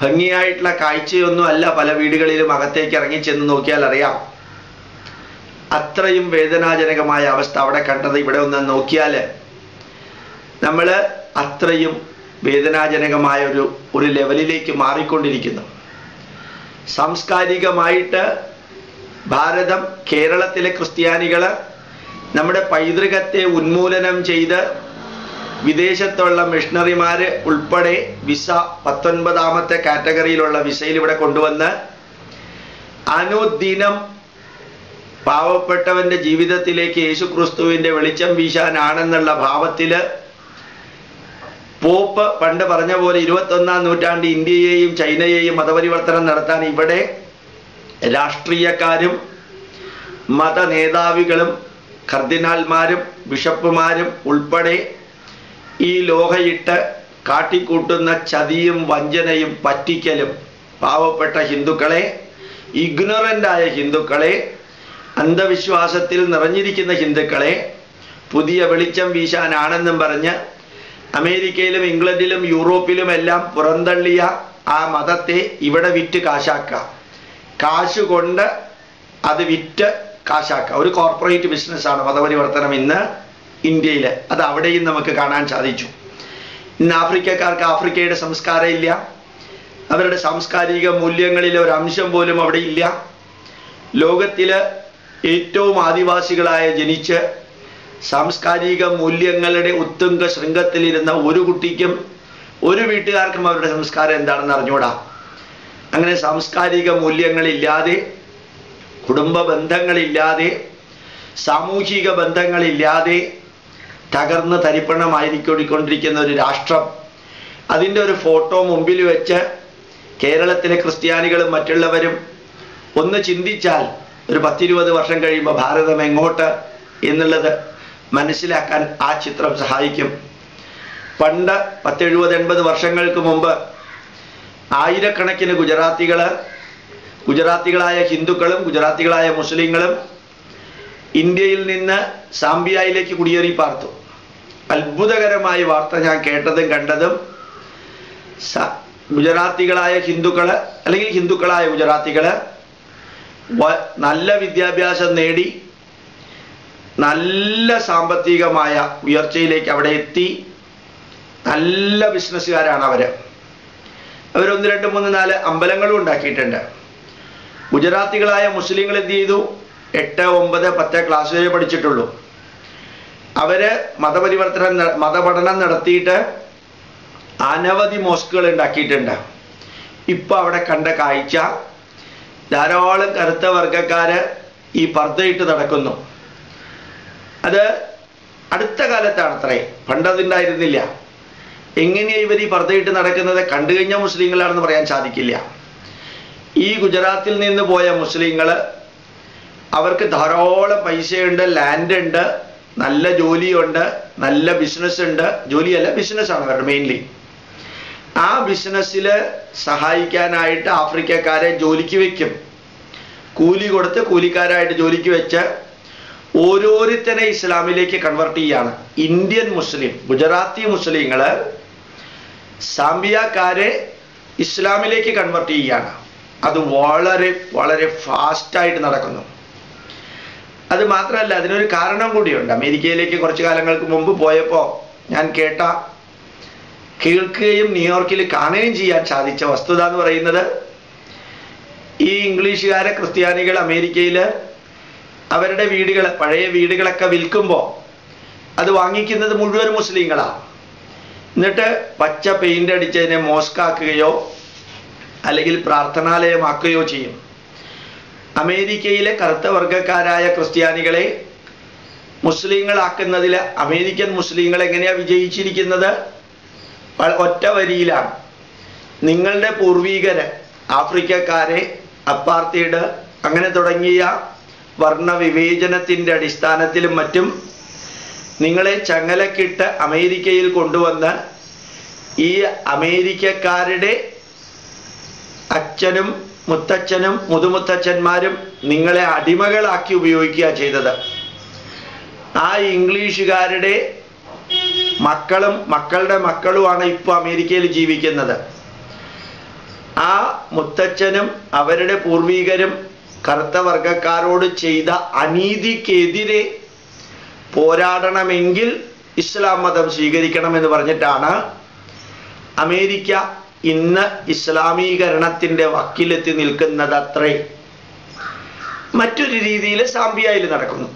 ഭംഗിയായിട്ടുള്ള കാഴ്ചയൊന്നും അല്ല പല വീടുകളിലും അകത്തേക്ക് ഇറങ്ങി ചെന്ന് നോക്കിയാൽ അറിയാം. അത്രയും വേദനാജനകമായ അവസ്ഥ അവിടെ കണ്ടത് ഇവിടെ ഒന്ന് നോക്കിയാൽ നമ്മൾ അത്രയും വേദനാജനകമായ ഒരു ഒരു ലെവലിലേക്ക് മാറിക്കൊണ്ടിരിക്കുന്നു. സാംസ്കാരികമായിട്ട് ഭാരതം കേരളത്തിലെ ക്രിസ്ത്യാനികൾ നമ്മുടെ പൈതൃകത്തെ ഉന്മൂലനം ചെയ്ത് വിദേശത്തുള്ള മിഷണറിമാര് ഉൾപ്പെടെ വിസ പത്തൊൻപതാമത്തെ കാറ്റഗറിയിലുള്ള വിസയിൽ ഇവിടെ കൊണ്ടുവന്ന് അനുദിനം പാവപ്പെട്ടവന്റെ ജീവിതത്തിലേക്ക് യേശു ക്രിസ്തുവിന്റെ വെളിച്ചം വീശാനാണെന്നുള്ള ഭാവത്തിൽ പോപ്പ് പണ്ട് പറഞ്ഞ പോലെ ഇരുപത്തൊന്നാം നൂറ്റാണ്ട് ഇന്ത്യയെയും ചൈനയെയും മതപരിവർത്തനം നടത്താൻ ഇവിടെ രാഷ്ട്രീയക്കാരും മത നേതാവികളും കർദിനാൽമാരും ബിഷപ്പുമാരും ഉൾപ്പെടെ ഈ ലോഹയിട്ട് കാട്ടിക്കൂട്ടുന്ന ചതിയും വഞ്ചനയും പറ്റിക്കലും പാവപ്പെട്ട ഹിന്ദുക്കളെ ഇഗ്നോറന്റായ ഹിന്ദുക്കളെ അന്ധവിശ്വാസത്തിൽ നിറഞ്ഞിരിക്കുന്ന ഹിന്ദുക്കളെ പുതിയ വെളിച്ചം വീശാനാണെന്നും പറഞ്ഞ് അമേരിക്കയിലും ഇംഗ്ലണ്ടിലും യൂറോപ്പിലും എല്ലാം പുറന്തള്ളിയ ആ മതത്തെ ഇവിടെ വിറ്റ് കാശാക്കുക. കാശുകൊണ്ട് അത് വിറ്റ് കാശാക്കുക. ഒരു കോർപ്പറേറ്റ് ബിസിനസ്സാണ് മതപരിവർത്തനം ഇന്ന്. ഇന്ത്യയിൽ അത് അവിടെയും നമുക്ക് കാണാൻ സാധിച്ചു. ഇന്ന് ആഫ്രിക്കക്കാർക്ക് ആഫ്രിക്കയുടെ സംസ്കാരം ഇല്ല. അവരുടെ സാംസ്കാരിക മൂല്യങ്ങളിലെ ഒരു അംശം പോലും അവിടെ ഇല്ല. ലോകത്തിൽ ഏറ്റവും ആദിവാസികളായ ജനിച്ച് സാംസ്കാരിക മൂല്യങ്ങളുടെ ഉത്തുംഗ ശൃംഗത്തിലിരുന്ന ഒരു കുട്ടിക്കും ഒരു വീട്ടുകാർക്കും അവരുടെ സംസ്കാരം എന്താണെന്ന് അറിഞ്ഞൂടാ. അങ്ങനെ സാംസ്കാരിക മൂല്യങ്ങളില്ലാതെ കുടുംബ ബന്ധങ്ങളില്ലാതെ സാമൂഹിക ബന്ധങ്ങളില്ലാതെ തകർന്ന് തരിപ്പണമായിരിക്കൊണ്ടിരിക്കുന്ന ഒരു രാഷ്ട്രം. അതിന്റെ ഒരു ഫോട്ടോ മുമ്പിൽ വെച്ച് കേരളത്തിലെ ക്രിസ്ത്യാനികളും മറ്റുള്ളവരും ഒന്ന് ചിന്തിച്ചാൽ ഒരു പത്തിരുപത് വർഷം കഴിയുമ്പോൾ ഭാരതം എങ്ങോട്ട് എന്നുള്ളത് മനസ്സിലാക്കാൻ ആ ചിത്രം സഹായിക്കും. പണ്ട് പത്തെഴുപത് എൺപത് വർഷങ്ങൾക്ക് മുമ്പ് ആയിരക്കണക്കിന് ഗുജറാത്തികൾ ഗുജറാത്തികളായ ഹിന്ദുക്കളും ഗുജറാത്തികളായ മുസ്ലിങ്ങളും ഇന്ത്യയിൽ നിന്ന് സാംബിയയിലേക്ക് കുടിയേറി പാർത്തു. അത്ഭുതകരമായ വാർത്ത ഞാൻ കേട്ടതും കണ്ടതും ഗുജറാത്തികളായ ഹിന്ദുക്കൾ അല്ലെങ്കിൽ ഹിന്ദുക്കളായ ഗുജറാത്തികൾ നല്ല വിദ്യാഭ്യാസം നേടി നല്ല സാമ്പത്തികമായ ഉയർച്ചയിലേക്ക് അവിടെ എത്തി നല്ല ബിസിനസ്സുകാരാണ് അവർ. അവരൊന്ന് രണ്ട് മൂന്ന് നാല് അമ്പലങ്ങളും ഉണ്ടാക്കിയിട്ടുണ്ട്. ഗുജറാത്തികളായ മുസ്ലിങ്ങൾ എന്ത് ചെയ്തു? എട്ട് ഒമ്പത് പത്ത് ക്ലാസ് വരെ പഠിച്ചിട്ടുള്ളൂ. അവർ മതപരിവർത്തനം മതപഠനം നടത്തിയിട്ട് അനവധി മോസ്കുകൾ ഉണ്ടാക്കിയിട്ടുണ്ട്. ഇപ്പൊ അവിടെ കണ്ട കാഴ്ച ധാരാളം കറുത്ത വർഗക്കാര് ഈ പർദ്ദയിട്ട് നടക്കുന്നു. അത് അടുത്ത കാലത്താണ് അത്രേ പണ്ടതുണ്ടായിരുന്നില്ല. എങ്ങനെയാ ഇവർ ഈ പർദ്ദയിട്ട് നടക്കുന്നത്? കണ്ടു കഴിഞ്ഞ മുസ്ലിങ്ങളാണെന്ന് പറയാൻ സാധിക്കില്ല. ഈ ഗുജറാത്തിൽ നിന്ന് പോയ മുസ്ലിങ്ങൾ അവർക്ക് ധാരാളം പൈസയുണ്ട് ലാൻഡ് ഉണ്ട് നല്ല ജോലിയുണ്ട് നല്ല ബിസിനസ് ഉണ്ട് ജോലിയല്ല ബിസിനസ്സാണ് അവരുടെ മെയിൻലി ആ ബിസിനസ്സിൽ സഹായിക്കാനായിട്ട് ആഫ്രിക്കക്കാരെ ജോലിക്ക് വെക്കും. കൂലി കൊടുത്ത് കൂലിക്കാരായിട്ട് ജോലിക്ക് വെച്ച് ഓരോരുത്തരെ ഇസ്ലാമിലേക്ക് കൺവെർട്ട് ചെയ്യാണ്. ഇന്ത്യൻ മുസ്ലിം ഗുജറാത്തി മുസ്ലിങ്ങൾ സാംബിയക്കാരെ ഇസ്ലാമിലേക്ക് കൺവെർട്ട് ചെയ്യുകയാണ് അത് വളരെ വളരെ ഫാസ്റ്റായിട്ട് നടക്കുന്നു. അത് മാത്രമല്ല അതിനൊരു കാരണം കൂടിയുണ്ട്. അമേരിക്കയിലേക്ക് കുറച്ചു കാലങ്ങൾക്ക് മുമ്പ് പോയപ്പോൾ ഞാൻ കേട്ട കേൾക്കുകയും ന്യൂയോർക്കിൽ കാണുകയും ചെയ്യാൻ സാധിച്ച വസ്തുത എന്ന് പറയുന്നത് ഈ ഇംഗ്ലീഷുകാരെ ക്രിസ്ത്യാനികൾ അമേരിക്കയിൽ അവരുടെ വീടുകൾ പഴയ വീടുകളൊക്കെ വിൽക്കുമ്പോൾ അത് വാങ്ങിക്കുന്നത് മുഴുവൻ മുസ്ലിങ്ങളാണ് എന്നിട്ട് പച്ച പെയിന്റ് അടിച്ചതിനെ മോസ്കാക്കുകയോ അല്ലെങ്കിൽ പ്രാർത്ഥനാലയമാക്കുകയോ ചെയ്യും. അമേരിക്കയിലെ കറുത്ത വർഗക്കാരായ ക്രിസ്ത്യാനികളെ മുസ്ലിങ്ങളാക്കുന്നതിൽ അമേരിക്കൻ മുസ്ലിങ്ങൾ എങ്ങനെയാണ് വിജയിച്ചിരിക്കുന്നത്? ഒറ്റ വരിയിലാണ്. നിങ്ങളുടെ പൂർവീകര് ആഫ്രിക്കക്കാരെ അപ്പാർത്തിയുടെ അങ്ങനെ തുടങ്ങിയ വർണവിവേചനത്തിന്റെ അടിസ്ഥാനത്തിലും മറ്റും നിങ്ങളെ ചങ്ങലക്കിട്ട് അമേരിക്കയിൽ കൊണ്ടുവന്ന് ഈ അമേരിക്കക്കാരുടെ അച്ഛനും മുത്തച്ഛനും മുതുമുത്തച്ഛന്മാരും നിങ്ങളെ അടിമകളാക്കി ഉപയോഗിക്കുക ചെയ്തത്. ആ ഇംഗ്ലീഷുകാരുടെ മക്കളും മക്കളുടെ മക്കളുമാണ് ഇപ്പോൾ അമേരിക്കയിൽ ജീവിക്കുന്നത്. ആ മുത്തച്ഛനും അവരുടെ പൂർവീകരും കറുത്ത വർഗക്കാരോട് ചെയ്ത അനീതിക്കെതിരെ പോരാടണമെങ്കിൽ ഇസ്ലാം മതം സ്വീകരിക്കണം എന്ന് പറഞ്ഞിട്ടാണ് അമേരിക്ക ഇന്ന് ഇസ്ലാമീകരണത്തിന്റെ വക്കിലെത്തി നിൽക്കുന്നത് അത്രേ. മറ്റൊരു രീതിയിൽ സാമ്പിയായിൽ നടക്കുന്നു.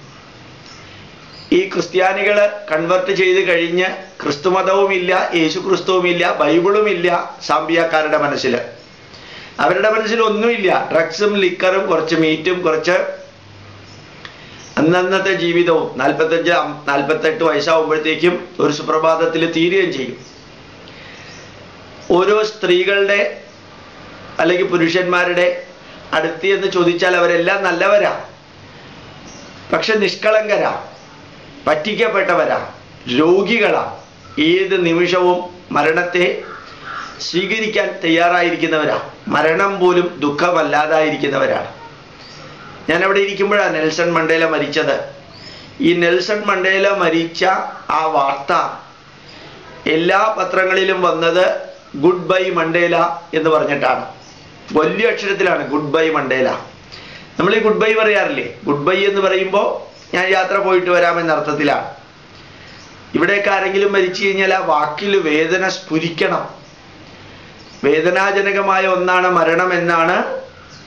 ഈ ക്രിസ്ത്യാനികൾ കൺവെർട്ട് ചെയ്ത് കഴിഞ്ഞ് ക്രിസ്തുമതവുമില്ല യേശു ക്രിസ്തുവുമില്ല ബൈബിളുമില്ല സാമ്പിയാക്കാരുടെ മനസ്സിൽ. അവരുടെ മനസ്സിൽ ഒന്നുമില്ല. ഡ്രഗ്സും ലിക്കറും കുറച്ച് മീറ്റും കുറച്ച് അന്നന്നത്തെ ജീവിതവും. നാൽപ്പത്തഞ്ച് നാൽപ്പത്തെട്ട് വയസ്സാവുമ്പോഴത്തേക്കും ഒരു സുപ്രഭാതത്തിൽ തീരുകയും ചെയ്യും. ഓരോ സ്ത്രീകളുടെ അല്ലെങ്കിൽ പുരുഷന്മാരുടെ അടുത്ത് എന്ന് ചോദിച്ചാൽ അവരെല്ലാം നല്ലവരാ. പക്ഷെ നിഷ്കളങ്കരാ പറ്റിക്കപ്പെട്ടവരാ രോഗികളാ. ഏത് നിമിഷവും മരണത്തെ സ്വീകരിക്കാൻ തയ്യാറായിരിക്കുന്നവരാ. മരണം പോലും ദുഃഖമല്ലാതായിരിക്കുന്നവരാണ്. ഞാൻ അവിടെ ഇരിക്കുമ്പോഴാണ് നെൽസൺ മണ്ടേല മരിച്ചത്. ഈ നെൽസൺ മണ്ടേല മരിച്ച ആ വാർത്ത എല്ലാ പത്രങ്ങളിലും വന്നത് ഗുഡ് ബൈ മണ്ടേല എന്ന് പറഞ്ഞിട്ടാണ്. വലിയ അക്ഷരത്തിലാണ് ഗുഡ് ബൈ മണ്ടേല. നമ്മൾ ഈ ഗുഡ് ബൈ പറയാറില്ലേ? ഗുഡ് ബൈ എന്ന് പറയുമ്പോൾ ഞാൻ യാത്ര പോയിട്ട് വരാമെന്ന അർത്ഥത്തിലാണ്. ഇവിടേക്ക് ആരെങ്കിലും മരിച്ചു കഴിഞ്ഞാൽ ആ വാക്കിൽ വേദന സ്ഫുരിക്കണം. വേദനാജനകമായ ഒന്നാണ് മരണം എന്നാണ്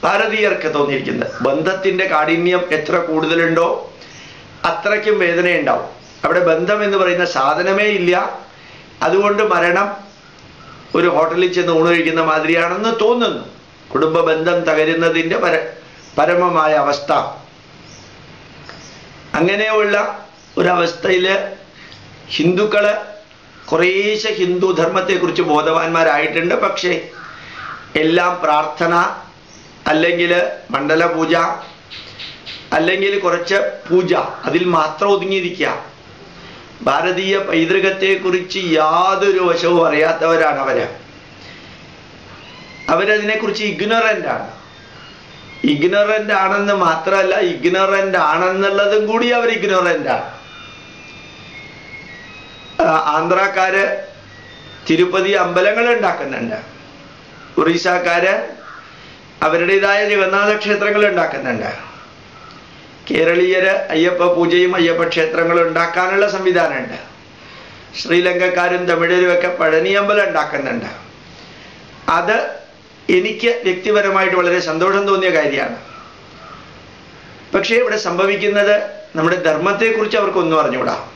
ഭാരതീയർക്ക് തോന്നിയിരിക്കുന്നത്. ബന്ധത്തിന്റെ കാഠിന്യം എത്ര കൂടുതലുണ്ടോ അത്രയ്ക്കും വേദനയുണ്ടാവും. അവിടെ ബന്ധം എന്ന് പറയുന്ന സാധനമേ ഇല്ല. അതുകൊണ്ട് മരണം ഒരു ഹോട്ടലിൽ ചെന്ന് ഊണ് കഴിക്കുന്ന മാതിരിയാണെന്ന് തോന്നുന്നു. കുടുംബ ബന്ധം തകരുന്നതിന്റെ പര പരമമായ അവസ്ഥ. അങ്ങനെയുള്ള ഒരവസ്ഥയിൽ ഹിന്ദുക്കൾ കുറേശ്ശെ ഹിന്ദു ധർമ്മത്തെക്കുറിച്ച് ബോധവാന്മാരായിട്ടുണ്ട്. പക്ഷേ എല്ലാം പ്രാർത്ഥന അല്ലെങ്കിൽ മണ്ഡല പൂജ അല്ലെങ്കിൽ കുറച്ച് പൂജ അതിൽ മാത്രം ഒതുങ്ങിയിരിക്കുക. ഭാരതീയ പൈതൃകത്തെക്കുറിച്ച് യാതൊരു വശവും അറിയാത്തവരാണ് അവർ. അവരതിനെക്കുറിച്ച് ഇഗ്നറന്റ് ആണ്. ഇഗ്നോറന്റ് ആണെന്ന് മാത്രമല്ല ഇഗ്നോറന്റ് ആണെന്നുള്ളതും കൂടി അവർ ഇഗ്നറന്റ് ആണ്. ആന്ധ്രാക്കാര് തിരുപ്പതി അമ്പലങ്ങൾ ഉണ്ടാക്കുന്നുണ്ട്. ഒറീസക്കാര് അവരുടേതായ ജഗന്നാഥ ക്ഷേത്രങ്ങൾ ഉണ്ടാക്കുന്നുണ്ട്. കേരളീയര് അയ്യപ്പ പൂജയും അയ്യപ്പ ക്ഷേത്രങ്ങളും ഉണ്ടാക്കാനുള്ള സംവിധാനമുണ്ട്. ശ്രീലങ്കക്കാരും തമിഴരും ഒക്കെ പഴനിയമ്പലം ഉണ്ടാക്കുന്നുണ്ട്. അത് എനിക്ക് വ്യക്തിപരമായിട്ട് വളരെ സന്തോഷം തോന്നിയ കാര്യമാണ്. പക്ഷേ ഇവിടെ സംഭവിക്കുന്നത് നമ്മുടെ ധർമ്മത്തെക്കുറിച്ച് അവർക്കൊന്നും അറിഞ്ഞുകൂടാ.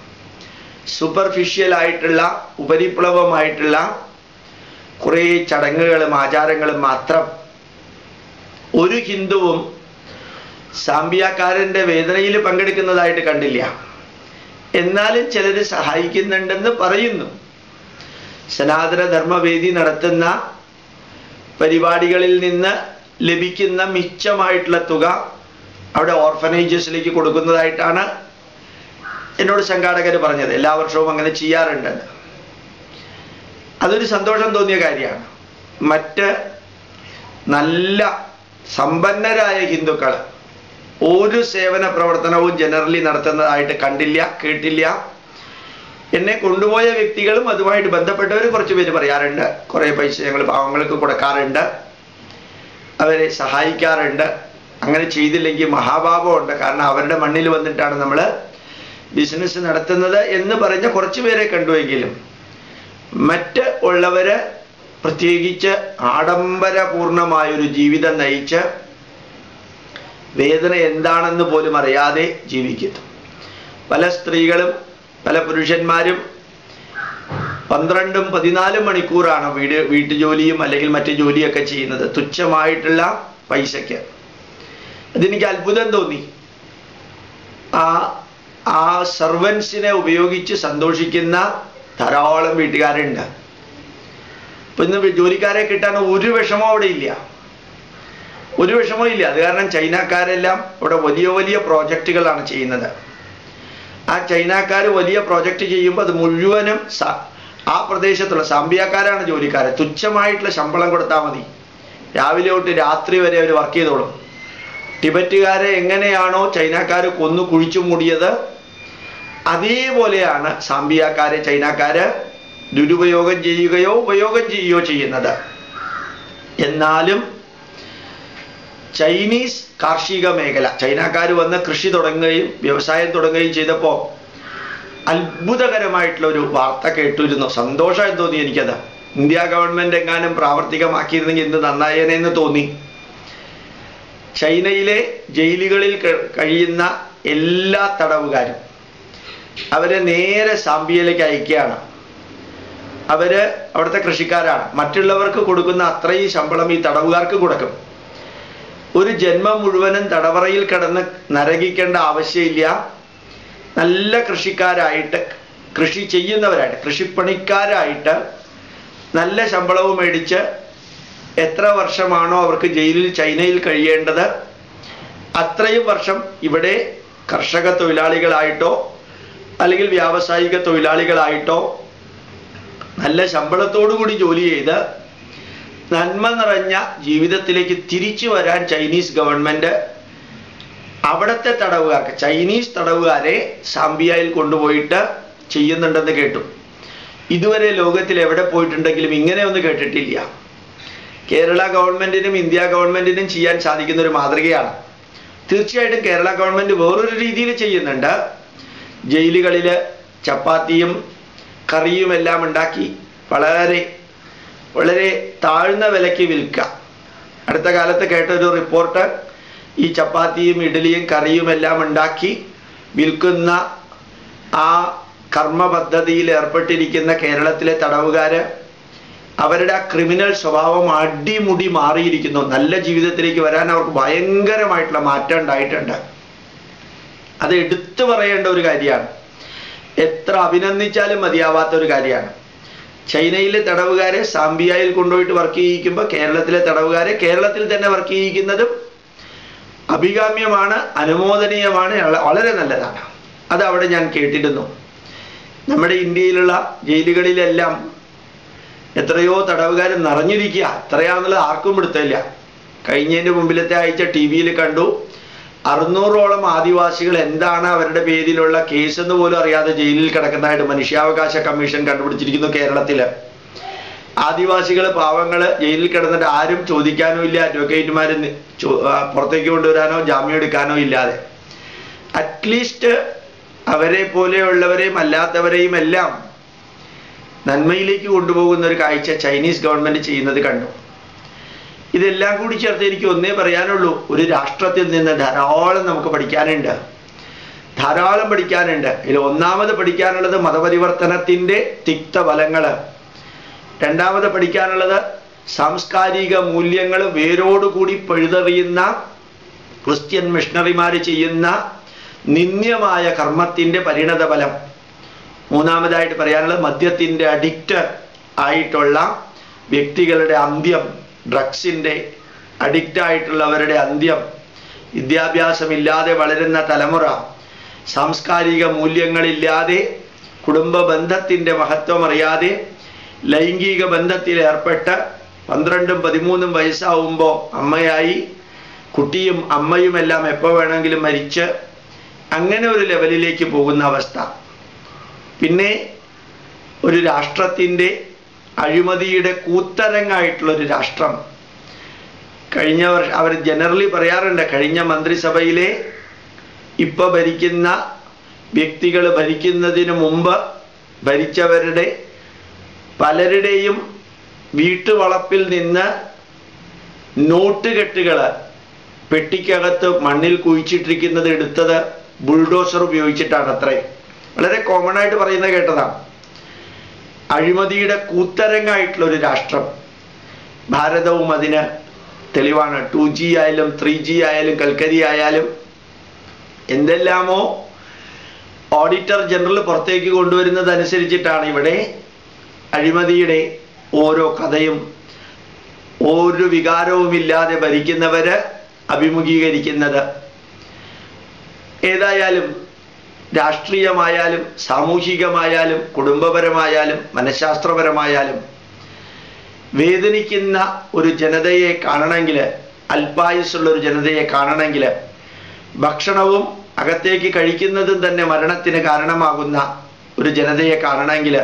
സൂപ്പർഫിഷ്യൽ ആയിട്ടുള്ള ഉപരിപ്ലവമായിട്ടുള്ള കുറേ ചടങ്ങുകളും ആചാരങ്ങളും മാത്രം ഒരു ഹിന്ദുവും സാമ്പിയാക്കാരന്റെ വേദനയിൽ പങ്കെടുക്കുന്നതായിട്ട് കണ്ടില്ല. എന്നാലും ചിലർ സഹായിക്കുന്നുണ്ടെന്ന് പറയുന്നു. സനാതന ധർമ്മവേദി നടത്തുന്ന പരിപാടികളിൽ നിന്ന് ലഭിക്കുന്ന മിച്ചമായിട്ടുള്ള തുക അവിടെ ഓർഫനേജസിലേക്ക് കൊടുക്കുന്നതായിട്ടാണ് എന്നോട് സംഘാടകർ പറഞ്ഞത്. എല്ലാ വർഷവും അങ്ങനെ ചെയ്യാറുണ്ട്. അതൊരു സന്തോഷം തോന്നിയ കാര്യമാണ്. മറ്റ് നല്ല സമ്പന്നരായ ഹിന്ദുക്കൾ ഒരു സേവന പ്രവർത്തനവും ജനറലി നടത്തുന്നതായിട്ട് കണ്ടില്ല കേട്ടില്ല. എന്നെ കൊണ്ടുപോയ വ്യക്തികളും അതുമായിട്ട് ബന്ധപ്പെട്ടവർ കുറച്ച് പേര് പറയാറുണ്ട്. കുറേ പൈസ ഞങ്ങൾ പാവങ്ങൾക്ക് കൊടുക്കാറുണ്ട്. അവരെ സഹായിക്കാറുണ്ട്. അങ്ങനെ ചെയ്തില്ലെങ്കിൽ മഹാഭാവമുണ്ട് കാരണം അവരുടെ മണ്ണിൽ വന്നിട്ടാണ് നമ്മൾ ബിസിനസ് നടത്തുന്നത് എന്ന് പറഞ്ഞ കുറച്ച് പേരെ കണ്ടുവെങ്കിലും മറ്റ് ഉള്ളവര് പ്രത്യേകിച്ച് ആഡംബരപൂർണമായൊരു ജീവിതം നയിച്ച് വേദന എന്താണെന്ന് പോലും അറിയാതെ ജീവിക്കുന്നു. പല സ്ത്രീകളും പല പുരുഷന്മാരും പന്ത്രണ്ടും പതിനാലും മണിക്കൂറാണ് വീട് വീട്ടുജോലിയും അല്ലെങ്കിൽ മറ്റു ജോലിയൊക്കെ ചെയ്യുന്നത്. തുച്ഛമായിട്ടുള്ള പൈസയ്ക്ക്. അതെനിക്ക് അത്ഭുതം തോന്നി. ആ ആ സർവൻസിനെ ഉപയോഗിച്ച് സന്തോഷിക്കുന്ന ധാരാളം വീട്ടുകാരുണ്ട്. ഇപ്പൊ ഇന്ന് ജോലിക്കാരെ കിട്ടാൻ ഒരു വിഷമവും അവിടെ ഇല്ല. ഒരു വിഷമവും ഇല്ല അത് കാരണം ചൈനക്കാരെല്ലാം ഇവിടെ വലിയ വലിയ പ്രോജക്റ്റുകളാണ് ചെയ്യുന്നത്. ആ ചൈനക്കാർ വലിയ പ്രോജക്റ്റ് ചെയ്യുമ്പോൾ അത് മുഴുവനും ആ പ്രദേശത്തുള്ള സാമ്പിയാക്കാരാണ് ജോലിക്കാരെ. തുച്ഛമായിട്ടുള്ള ശമ്പളം കൊടുത്താൽ മതി. രാവിലെ തൊട്ട് രാത്രി വരെ അവർ വർക്ക് ചെയ്തോളും. ടിബറ്റുകാരെ എങ്ങനെയാണോ ചൈനക്കാർ കൊന്നു കുഴിച്ചു മൂടിയത് അതേപോലെയാണ് സാമ്പിയാക്കാരെ ചൈനക്കാര് ദുരുപയോഗം ചെയ്യുകയോ ഉപയോഗം ചെയ്യുകയോ ചെയ്യുന്നത്. എന്നാലും ചൈനീസ് കാർഷിക മേഖല. ചൈനക്കാർ വന്ന് കൃഷി തുടങ്ങുകയും വ്യവസായം തുടങ്ങുകയും ചെയ്തപ്പോൾ അത്ഭുതകരമായിട്ടുള്ള ഒരു വാർത്ത കേട്ടിരുന്നു. സന്തോഷമായി തോന്നി എനിക്കത്. ഇന്ത്യ ഗവൺമെന്റ് എങ്ങാനും പ്രാവർത്തികമാക്കിയിരുന്നെങ്കിൽ നന്നായേനെ നന്നായേനെന്ന് തോന്നി. ചൈനയിലെ ജയിലുകളിൽ കഴിയുന്ന എല്ലാ തടവുകാരും അവരെ നേരെ സാമ്പിയയിലേക്ക് അയക്കുകയാണ്. അവർ അവിടുത്തെ കൃഷിക്കാരാണ്. മറ്റുള്ളവർക്ക് കൊടുക്കുന്ന അത്രയും ശമ്പളം ഈ തടവുകാർക്ക് കൊടുക്കും. ഒരു ജന്മം മുഴുവനും തടവറയിൽ കിടന്ന് നരകിക്കേണ്ട ആവശ്യമില്ല. നല്ല കൃഷിക്കാരായിട്ട് കൃഷി ചെയ്യുന്നവരായിട്ട് കൃഷിപ്പണിക്കാരായിട്ട് നല്ല ശമ്പളവും മേടിച്ച് എത്ര വർഷമാണോ അവർക്ക് ജയിലിൽ ചൈനയിൽ കഴിയേണ്ടത് അത്രയും വർഷം ഇവിടെ കർഷക തൊഴിലാളികളായിട്ടോ അല്ലെങ്കിൽ വ്യാവസായിക തൊഴിലാളികളായിട്ടോ നല്ല ശമ്പളത്തോടു കൂടി ജോലി ചെയ്ത് നന്മ നിറഞ്ഞ ജീവിതത്തിലേക്ക് തിരിച്ചു വരാൻ ചൈനീസ് ഗവൺമെന്റ് അവിടത്തെ തടവുകാർക്ക് ചൈനീസ് തടവുകാരെ സാംബിയയിൽ കൊണ്ടുപോയിട്ട് ചെയ്യുന്നുണ്ടെന്ന് കേട്ടു. ഇതുവരെ ലോകത്തിൽ എവിടെ പോയിട്ടുണ്ടെങ്കിലും ഇങ്ങനെ ഒന്നും കേട്ടിട്ടില്ല. കേരള ഗവൺമെന്റിനും ഇന്ത്യ ഗവൺമെന്റിനും ചെയ്യാൻ സാധിക്കുന്ന ഒരു മാതൃകയാണ്. തീർച്ചയായിട്ടും കേരള ഗവൺമെന്റ് വേറൊരു രീതിയിൽ ചെയ്യുന്നുണ്ട്. ജയിലുകളിൽ ചപ്പാത്തിയും കറിയും എല്ലാം ഉണ്ടാക്കി വളരെ വളരെ താഴ്ന്ന വിലയ്ക്ക് വിൽക്കുക. അടുത്ത കാലത്ത് കേട്ടൊരു റിപ്പോർട്ട് ഈ ചപ്പാത്തിയും ഇഡ്ഡലിയും കറിയും എല്ലാം ഉണ്ടാക്കി വിൽക്കുന്ന ആ കർമ്മ പദ്ധതിയിൽ ഏർപ്പെട്ടിരിക്കുന്ന കേരളത്തിലെ തടവുകാര് അവരുടെ ആ ക്രിമിനൽ സ്വഭാവം അടിമുടി മാറിയിരിക്കുന്നു. നല്ല ജീവിതത്തിലേക്ക് വരാൻ അവർക്ക് ഭയങ്കരമായിട്ടുള്ള മാറ്റം ഉണ്ടായിട്ടുണ്ട്. അത് എടുത്തു പറയേണ്ട ഒരു കാര്യമാണ്. എത്ര അഭിനന്ദിച്ചാലും മതിയാവാത്ത ഒരു കാര്യമാണ്. ചൈനയിലെ തടവുകാരെ സാംബിയയിൽ കൊണ്ടുപോയിട്ട് വർക്ക് ചെയ്യിക്കുമ്പോൾ കേരളത്തിലെ തടവുകാരെ കേരളത്തിൽ തന്നെ വർക്ക് ചെയ്യിക്കുന്നതും അഭികാമ്യമാണ് അനുമോദനീയമാണ് വളരെ നല്ലതാണ്. അത് അവിടെ ഞാൻ കേട്ടിരുന്നു. നമ്മുടെ ഇന്ത്യയിലുള്ള ജയിലുകളിലെല്ലാം എത്രയോ തടവുകാർ നിറഞ്ഞിരിക്കുക. എത്രയാണെന്നുള്ളത് ആർക്കും പിടുത്തമില്ല. കഴിഞ്ഞതിന്റെ മുമ്പിലത്തെ ആഴ്ച ടി വിയിൽ കണ്ടു. അറുന്നൂറോളം ആദിവാസികൾ എന്താണ് അവരുടെ പേരിലുള്ള കേസ് എന്ന് പോലും അറിയാതെ ജയിലിൽ കിടക്കുന്നതായിട്ട് മനുഷ്യാവകാശ കമ്മീഷൻ കണ്ടുപിടിച്ചിരിക്കുന്നു കേരളത്തിൽ ആദിവാസികൾ പാവങ്ങൾ ജയിലിൽ കിടന്നിട്ട് ആരും ചോദിക്കാനോ ഇല്ല അഡ്വക്കേറ്റുമാര് പുറത്തേക്ക് കൊണ്ടുവരാനോ ജാമ്യം എടുക്കാനോ ഇല്ലാതെ. അറ്റ്ലീസ്റ്റ് അവരെ പോലെയുള്ളവരെയും അല്ലാത്തവരെയും എല്ലാം നന്മയിലേക്ക് കൊണ്ടുപോകുന്ന ഒരു കാഴ്ച ചൈനീസ് ഗവൺമെന്റ് ചെയ്യുന്നത് കണ്ടു. ഇതെല്ലാം കൂടി ചേർത്ത് എനിക്ക് ഒന്നേ പറയാനുള്ളൂ. ഒരു രാഷ്ട്രത്തിൽ നിന്ന് ധാരാളം നമുക്ക് പഠിക്കാനുണ്ട്. ധാരാളം പഠിക്കാനുണ്ട്. ഇതിൽ ഒന്നാമത് പഠിക്കാനുള്ളത് മതപരിവർത്തനത്തിന്റെ തിക്തഫലങ്ങൾ രണ്ടാമത് പഠിക്കാനുള്ളത് സാംസ്കാരിക മൂല്യങ്ങൾ വേരോടുകൂടി പഴുതെറിയുന്ന ക്രിസ്ത്യൻ മിഷണറിമാർ ചെയ്യുന്ന നിന്ദ്യമായ കർമ്മത്തിന്റെ പരിണതഫലം മൂന്നാമതായിട്ട് പറയാനുള്ളത് മദ്യത്തിന്റെ അഡിക്റ്റ് ആയിട്ടുള്ള വ്യക്തികളുടെ അന്ത്യം. ഡ്രഗ്സിന്റെ അഡിക്റ്റ് ആയിട്ടുള്ളവരുടെ അന്ത്യം വിദ്യാഭ്യാസമില്ലാതെ വളരുന്ന തലമുറ സാംസ്കാരിക മൂല്യങ്ങളില്ലാതെ കുടുംബ ബന്ധത്തിന്റെ മഹത്വം അറിയാതെ ലൈംഗിക ബന്ധത്തിൽ ഏർപ്പെട്ട് പന്ത്രണ്ടും പതിമൂന്നും വയസ്സാവുമ്പോൾ അമ്മയായി കുട്ടിയും അമ്മയും എല്ലാം എപ്പോൾ വേണമെങ്കിലും മരിച്ച് അങ്ങനെ ഒരു ലെവലിലേക്ക് പോകുന്ന അവസ്ഥ. പിന്നെ ഒരു രാഷ്ട്രത്തിന്റെ അഴിമതിയുടെ കൂത്തരങ്ങായിട്ടുള്ള ഒരു രാഷ്ട്രം. കഴിഞ്ഞ വർഷം അവർ ജനറലി പറയാറുണ്ട് കഴിഞ്ഞ മന്ത്രിസഭയിലെ ഇപ്പൊ ഭരിക്കുന്ന വ്യക്തികൾ ഭരിക്കുന്നതിന് മുമ്പ് ഭരിച്ചവരുടെ പലരുടെയും വീട്ടുവളപ്പിൽ നിന്ന് നോട്ടുകെട്ടുകൾ പെട്ടിക്കകത്ത് മണ്ണിൽ കുഴിച്ചിട്ടിരിക്കുന്നത് എടുത്തത് ബുൾഡോസർ ഉപയോഗിച്ചിട്ടാണ് അത്രേ വളരെ കോമൺ ആയിട്ട് പറയുന്നത് കേട്ടതാണ്. അഴിമതിയുടെ കൂത്തരങ്ങായിട്ടുള്ള ഒരു രാഷ്ട്രം. ഭാരതവും അതിന് തെളിവാണ്. ടു ജി ആയാലും ത്രീ ജി ആയാലും കൽക്കരി ആയാലും എന്തെല്ലാമോ ഓഡിറ്റർ ജനറൽ പുറത്തേക്ക് കൊണ്ടുവരുന്നത് അനുസരിച്ചിട്ടാണ് ഇവിടെ അഴിമതിയുടെ ഓരോ കഥയും ഒരു വികാരവുമില്ലാതെ ഭരിക്കുന്നവര് അഭിമുഖീകരിക്കുന്നത്. ഏതായാലും രാഷ്ട്രീയമായാലും സാമൂഹികമായാലും കുടുംബപരമായാലും മനഃശാസ്ത്രപരമായാലും വേദനിക്കുന്ന ഒരു ജനതയെ കാണണമെങ്കിൽ അല്പായുസുള്ള ഒരു ജനതയെ കാണണമെങ്കിൽ ഭക്ഷണവും അകത്തേക്ക് കഴിക്കുന്നതും തന്നെ മരണത്തിന് കാരണമാകുന്ന ഒരു ജനതയെ കാണണമെങ്കിൽ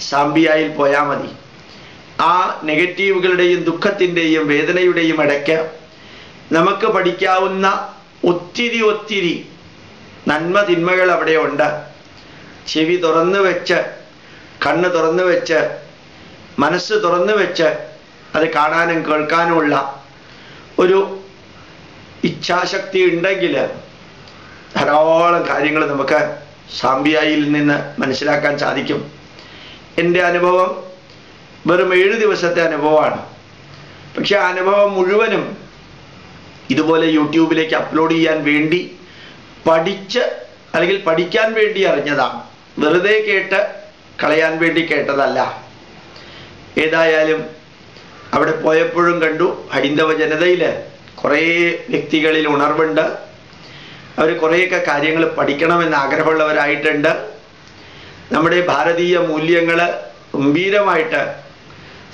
സാമ്പിയായിൽ പോയാൽ മതി. ആ നെഗറ്റീവുകളുടെയും ദുഃഖത്തിന്റെയും വേദനയുടെയും ഇടയ്ക്ക് നമുക്ക് പഠിക്കാവുന്ന ഒത്തിരി ഒത്തിരി നന്മ തിന്മകൾ അവിടെ ഉണ്ട്. ചെവി തുറന്നു വെച്ച് കണ്ണ് തുറന്നു വെച്ച് മനസ്സ് തുറന്നു വെച്ച് അത് കാണാനും കേൾക്കാനുമുള്ള ഒരു ഇച്ഛാശക്തി ഉണ്ടെങ്കിൽ ധാരാളം കാര്യങ്ങൾ നമുക്ക് സാമ്പിയായിൽ നിന്ന് മനസ്സിലാക്കാൻ സാധിക്കും. എന്റെ അനുഭവം വെറും ഏഴ് ദിവസത്തെ അനുഭവമാണ്. പക്ഷെ ആ അനുഭവം മുഴുവനും ഇതുപോലെ യൂട്യൂബിലേക്ക് അപ്ലോഡ് ചെയ്യാൻ വേണ്ടി പഠിച്ച് അല്ലെങ്കിൽ പഠിക്കാൻ വേണ്ടി അറിഞ്ഞതാണ് വെറുതെ കേട്ട് കളയാൻ വേണ്ടി കേട്ടതല്ല. ഏതായാലും അവിടെ പോയപ്പോഴും കണ്ടു ഹൈന്ദവ ജനതയിൽ കുറേ വ്യക്തികളിൽ ഉണർവുണ്ട്. അവർ കുറേയൊക്കെ കാര്യങ്ങൾ പഠിക്കണമെന്ന് ആഗ്രഹമുള്ളവരായിട്ടുണ്ട്. നമ്മുടെ ഭാരതീയ മൂല്യങ്ങൾ ഗംഭീരമായിട്ട്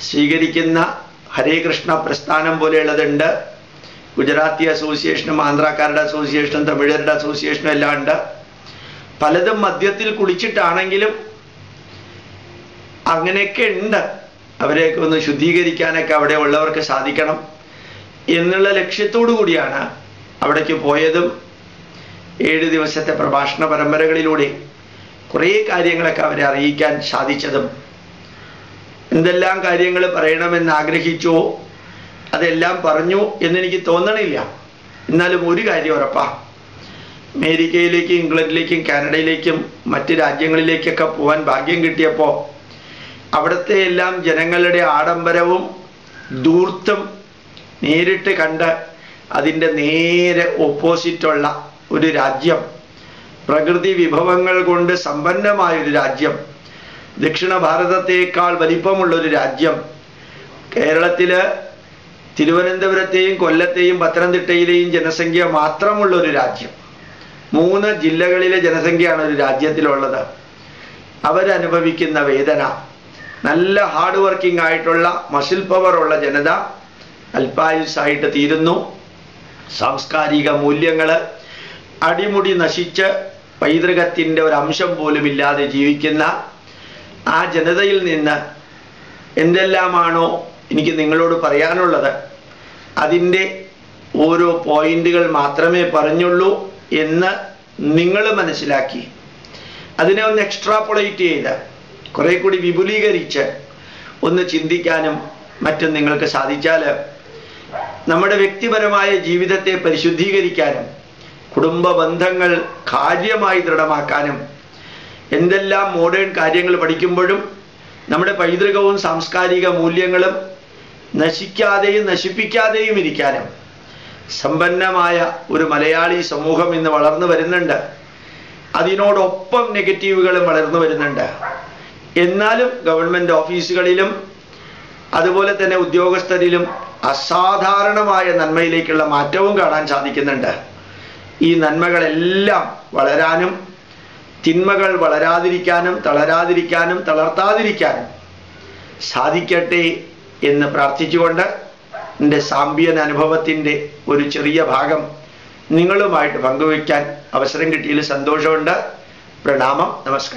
സ്വീകരിക്കുന്ന ഹരേ കൃഷ്ണ പ്രസ്ഥാനം പോലെയുള്ളതുണ്ട്. ഗുജറാത്തി അസോസിയേഷനും ആന്ധ്രാക്കാരുടെ അസോസിയേഷനും തമിഴരുടെ അസോസിയേഷനും എല്ലാം ഉണ്ട്. പലതും മദ്യത്തിൽ കുളിച്ചിട്ടാണെങ്കിലും അങ്ങനെയൊക്കെ ഉണ്ട്. അവരെയൊക്കെ ഒന്ന് ശുദ്ധീകരിക്കാനൊക്കെ അവിടെ ഉള്ളവർക്ക് സാധിക്കണം എന്നുള്ള ലക്ഷ്യത്തോടു കൂടിയാണ് അവിടേക്ക് പോയതും ഏഴ് ദിവസത്തെ പ്രഭാഷണ പരമ്പരകളിലൂടെ കുറേ കാര്യങ്ങളൊക്കെ അവരെ അറിയിക്കാൻ സാധിച്ചതും. എന്തെല്ലാം കാര്യങ്ങൾ പറയണമെന്ന് ആഗ്രഹിച്ചോ അതെല്ലാം പറഞ്ഞു എന്നെനിക്ക് തോന്നണില്ല. എന്നാലും ഒരു കാര്യം ഉറപ്പാ. അമേരിക്കയിലേക്കും ഇംഗ്ലണ്ടിലേക്കും കാനഡയിലേക്കും മറ്റ് രാജ്യങ്ങളിലേക്കൊക്കെ പോകാൻ ഭാഗ്യം കിട്ടിയപ്പോൾ അവിടുത്തെ എല്ലാം ജനങ്ങളുടെ ആഡംബരവും ദൂർത്തും നേരിട്ട് കണ്ട് അതിന്റെ നേരെ ഓപ്പോസിറ്റുള്ള ഒരു രാജ്യം പ്രകൃതി വിഭവങ്ങൾ കൊണ്ട് സമ്പന്നമായ ഒരു രാജ്യം ദക്ഷിണ ഭാരതത്തേക്കാൾ വലിപ്പമുള്ള ഒരു രാജ്യം കേരളത്തിൽ തിരുവനന്തപുരത്തെയും കൊല്ലത്തെയും പത്തനംതിട്ടയിലെയും ജനസംഖ്യ മാത്രമുള്ള ഒരു രാജ്യം. മൂന്ന് ജില്ലകളിലെ ജനസംഖ്യയാണ് ഒരു രാജ്യത്തിലുള്ളത്. അവരനുഭവിക്കുന്ന വേദന നല്ല ഹാർഡ് വർക്കിംഗ് ആയിട്ടുള്ള മസിൽ പവർ ഉള്ള ജനത അല്പായുസായിട്ട് തീരുന്നു. സാംസ്കാരിക മൂല്യങ്ങൾ അടിമുടി നശിച്ച് പൈതൃകത്തിന്റെ ഒരു അംശം പോലും ഇല്ലാതെ ജീവിക്കുന്ന ആ ജനതയിൽ നിന്ന് എന്തെല്ലാമാണോ എനിക്ക് നിങ്ങളോട് പറയാനുള്ളത് അതിന്റെ ഓരോ പോയിന്റുകൾ മാത്രമേ പറഞ്ഞുള്ളൂ എന്ന് നിങ്ങൾ മനസ്സിലാക്കി. അതിനെ ഒന്ന് എക്സ്ട്രാപ്പൊളേറ്റ് ചെയ്ത് കുറെ കൂടി വിപുലീകരിച്ച് ഒന്ന് ചിന്തിക്കാനും മറ്റും നിങ്ങൾക്ക് സാധിച്ചാൽ നമ്മുടെ വ്യക്തിപരമായ ജീവിതത്തെ പരിശുദ്ധീകരിക്കാനും കുടുംബ ബന്ധങ്ങൾ കാര്യമായി ദൃഢമാക്കാനും എന്തെല്ലാം മോഡേൺ കാര്യങ്ങൾ പഠിക്കുമ്പോഴും നമ്മുടെ പൈതൃകവും സാംസ്കാരിക മൂല്യങ്ങളും നശിക്കാതെയും നശിപ്പിക്കാതെയും ഇരിക്കാനും. സമ്പന്നമായ ഒരു മലയാളി സമൂഹം ഇന്ന് വളർന്നു വരുന്നുണ്ട്. അതിനോടൊപ്പം നെഗറ്റീവുകളും വളർന്നു വരുന്നുണ്ട്. എന്നാലും ഗവൺമെന്റ് ഓഫീസുകളിലും അതുപോലെ തന്നെ ഉദ്യോഗസ്ഥരിലും അസാധാരണമായ നന്മയിലേക്കുള്ള മാറ്റവും കാണാൻ സാധിക്കുന്നുണ്ട്. ഈ നന്മകളെല്ലാം വളരാനും തിന്മകൾ വളരാതിരിക്കാനും തളരാതിരിക്കാനും തളർത്താതിരിക്കാനും സാധിക്കട്ടെ എന്ന് പ്രാർത്ഥിച്ചുകൊണ്ട് എന്റെ സാമ്പിയൻ അനുഭവത്തിന്റെ ഒരു ചെറിയ ഭാഗം നിങ്ങളുമായിട്ട് പങ്കുവയ്ക്കാൻ അവസരം കിട്ടിയതിൽ സന്തോഷമുണ്ട്. പ്രണാമം. നമസ്കാരം.